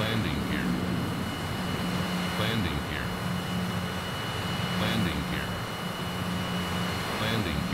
Landing here. Landing here. Landing here. Landing here.